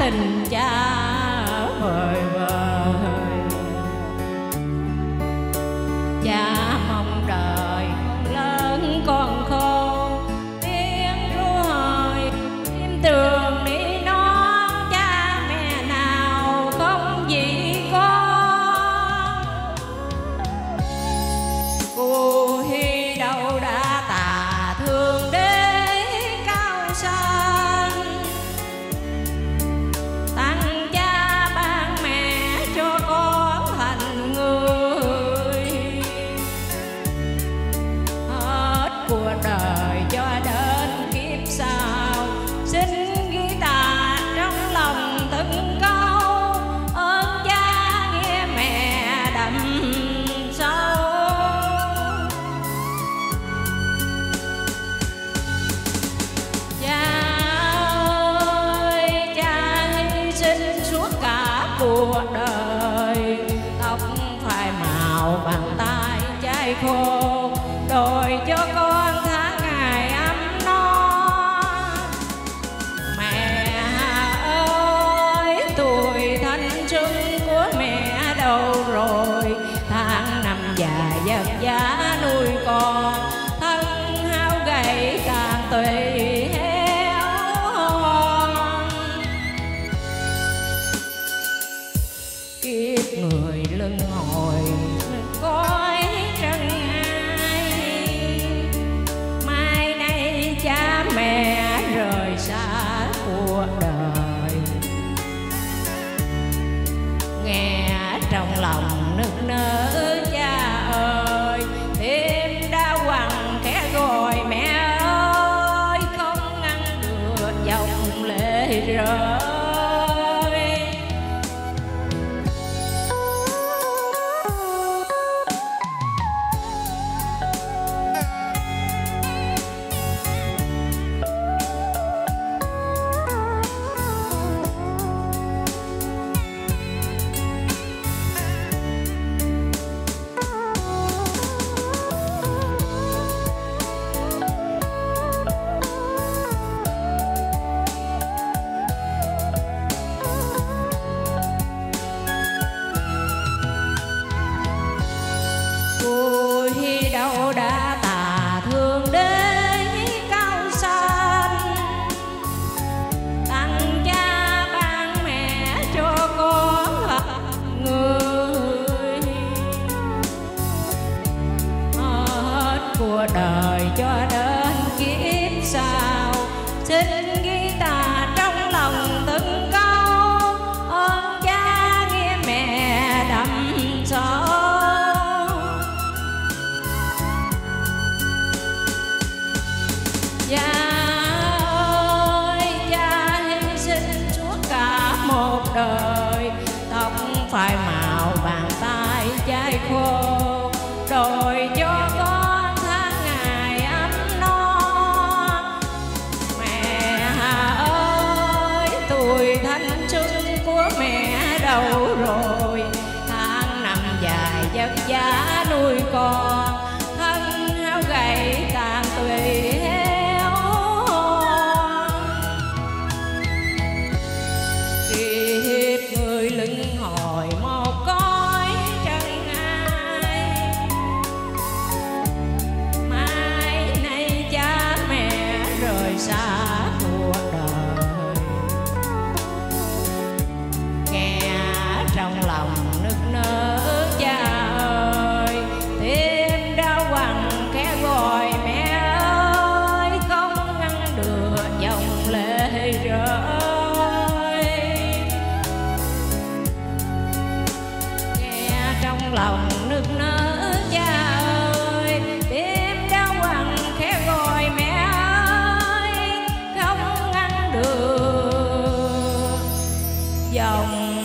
tình cha đời. Tóc phai màu bàn tay trái khô, đôi cho con tháng ngày ấm no. Mẹ ơi, tuổi thanh xuân của mẹ đâu rồi? Tháng năm già giật giá người lưng hồi đã tà thương đế cao san tặng cha ban mẹ cho con người. Hết của đời cho đến kiếp sau xin phải màu bàn tay chai khô. Đồi cho con tháng ngày ấm no. Mẹ hà ơi, tuổi thanh xuân của mẹ đâu rồi? Tháng năm dài vất vả lòng nức nở cha ơi. Đêm đã hoàng khẽ gọi mẹ ơi, không ngăn được dòng